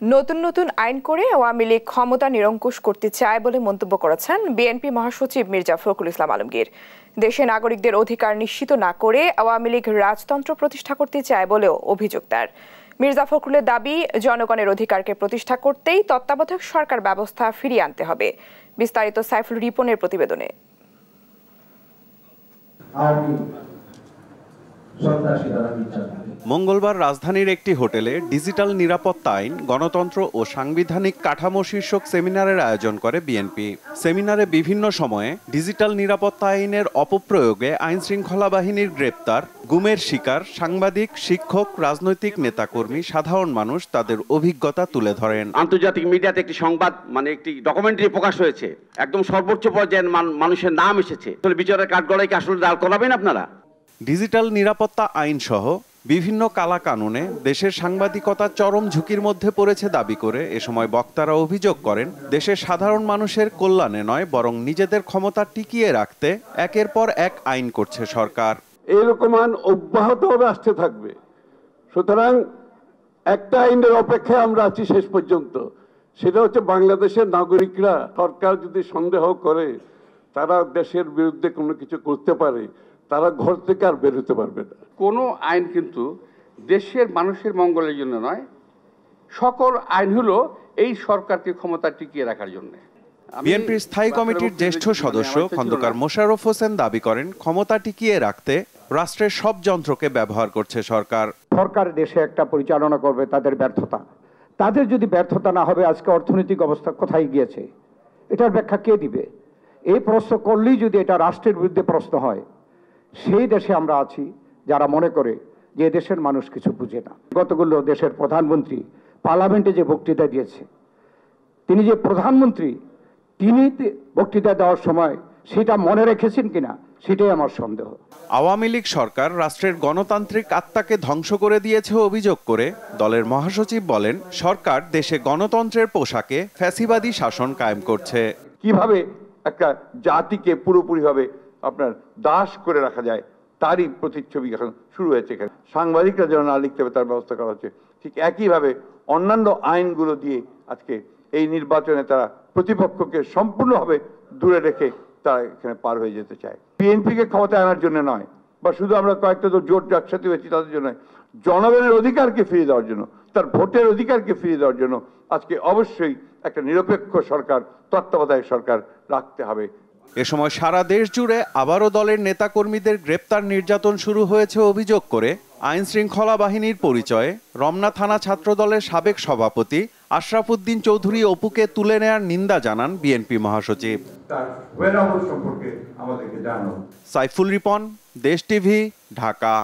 নতুন নতুন আইন করে আওয়ামী লীগ ক্ষমতা নিরঙ্কুশ করতে চায় বলে মন্তব্য করেছেন বিএনপি মহাসচিব মির্জা ফখরুল ইসলাম আলমগীর। দেশে নাগরিকদের অধিকার নিশ্চিত না করে আওয়ামী লীগ রাজতন্ত্র প্রতিষ্ঠা করতে চায় বলেও অভিযোগ তার। মির্জা ফখরুলের দাবি, জনগণের অধিকারকে প্রতিষ্ঠা করতেই তত্ত্বাবধায়ক সরকার ব্যবস্থা ফিরিয়ে আনতে হবে। বিস্তারিত সাইফুল রিপনের প্রতিবেদনে আওয়ামী সন্ত্রাসী দ্বারা নির্যাতন মঙ্গলবার রাজধানীর একটি হোটেলে ডিজিটাল নিরাপত্তা আইন গণতন্ত্র ও সাংবিধানিক কাঠামো শীর্ষক সেমিনারের আয়োজন করে বিএনপি। সেমিনারে বিভিন্ন সময়ে ডিজিটাল নিরাপত্তা আইনের অপপ্রয়োগে আইন শৃঙ্খলা বাহিনীর গ্রেপ্তার গুমের শিকার সাংবাদিক শিক্ষক রাজনৈতিক নেতাকর্মী সাধারণ মানুষ তাদের অভিজ্ঞতা তুলে ধরেন। আন্তর্জাতিক মিডিয়াতে একটি সংবাদ মানে একটি ডকুমেন্টারি প্রকাশ হয়েছে। একদম সর্বোচ্চ পর্যায়ের মানুষের নাম এসেছে। আসলে বিচারের কাঠগড়ায় কি আসলে দাঁড় করাবেন আপনারা? ডিজিটাল নিরাপত্তা আইন সহ বিভিন্ন কালা কানুনে দেশের সাংবাদিকতা চরম ঝুঁকির মধ্যে পড়েছে দাবি করে এ সময় বক্তারা অভিযোগ করেন, দেশের সাধারণ মানুষের কল্যাণে নয়, বরং নিজেদের ক্ষমতা টিকিয়ে রাখতে একের পর এক আইন করছে সরকার। এইরকম আইন অব্যাহতভাবে আসতে থাকবে। সুতরাং একটা আইনের অপেক্ষায় আমরা আছি শেষ পর্যন্ত। সেটা হচ্ছে বাংলাদেশের নাগরিকরা সরকার যদি সন্দেহ করে, তারা দেশের বিরুদ্ধে কোনো কিছু করতে পারে তারা ঘর থেকে আর বেরোতে পারবে না। কোনো আইন কিন্তু দেশের মানুষের মঙ্গলের জন্য নয় সকল আইন হলো এই সরকারকে ক্ষমতা টিকিয়ে রাখার জন্য। বিএনপির স্থায়ী কমিটির জ্যেষ্ঠ সদস্য খন্দকার। মোশাররফ হোসেন দাবি করেন ক্ষমতা টিকিয়ে রাখতে রাষ্ট্রের সব যন্ত্রকে ব্যবহার করছে সরকার। সরকার দেশে একটা পরিচালনা করবে তাদের ব্যর্থতা। তাদের যদি ব্যর্থতা না হবে আজকে অর্থনৈতিক অবস্থা কোথায় গিয়েছে? এটার ব্যাখ্যা কে দিবে? এই প্রশ্ন করলেই যদি এটা রাষ্ট্রের বিরুদ্ধে প্রশ্ন হয় সেই দেশে আমরা আছি যারা মনে করে যে দেশের মানুষ কিছু বুঝে না। গতগুলো দেশের প্রধানমন্ত্রী পার্লামেন্টে যে বক্তৃতা দিয়েছে তিনি যে প্রধানমন্ত্রী তিনি বক্তৃতা দেওয়ার সময় সেটা মনে রেখেছেন কিনা সেটাই আমার সন্দেহ। আওয়ামী লীগ সরকার রাষ্ট্রের গণতান্ত্রিক আত্মাকে ধ্বংস করে দিয়েছে অভিযোগ করে দলের মহাসচিব বলেন সরকার দেশে গণতন্ত্রের পোশাকে ফ্যাসিবাদী শাসন কায়েম করছে। কীভাবে একটা জাতিকে পুরোপুরিভাবে আপনার দাস করে রাখা যায়, তারই প্রতিচ্ছবি এখন শুরু হয়েছে এখানে। সাংবাদিকরা যেন না লিখতে হবে তার ব্যবস্থা করা হচ্ছে। ঠিক একইভাবে অন্যান্য আইনগুলো দিয়ে আজকে এই নির্বাচনে তারা প্রতিপক্ষকে সম্পূর্ণভাবে দূরে রেখে তারা এখানে পার হয়ে যেতে চায়। বিএনপিকে ক্ষমতায় আনার জন্য নয়, বা শুধু আমরা কয়েকটা তো জোট একসাথে হয়েছি তাদের জন্য নয়। জনগণের অধিকারকে ফিরিয়ে দেওয়ার জন্য, তার ভোটের অধিকারকে ফিরিয়ে দেওয়ার জন্য আজকে অবশ্যই একটা নিরপেক্ষ সরকার, তত্ত্বাবধায়ক সরকার রাখতে হবে। এ সময় সারা দেশ জুড়ে আবারও দলের নেতাকর্মীদের গ্রেপ্তার নির্যাতন শুরু হয়েছে অভিযোগ করে আইন শৃঙ্খলা বাহিনীর পরিচয়ে রমনা থানা ছাত্রদলের সাবেক সভাপতি আশরাফুদ্দিন চৌধুরী অপুকে তুলে নেয়ার নিন্দা জানান বিএনপি মহাসচিব। সাইফুল রিপন দেশ টিভি ঢাকা।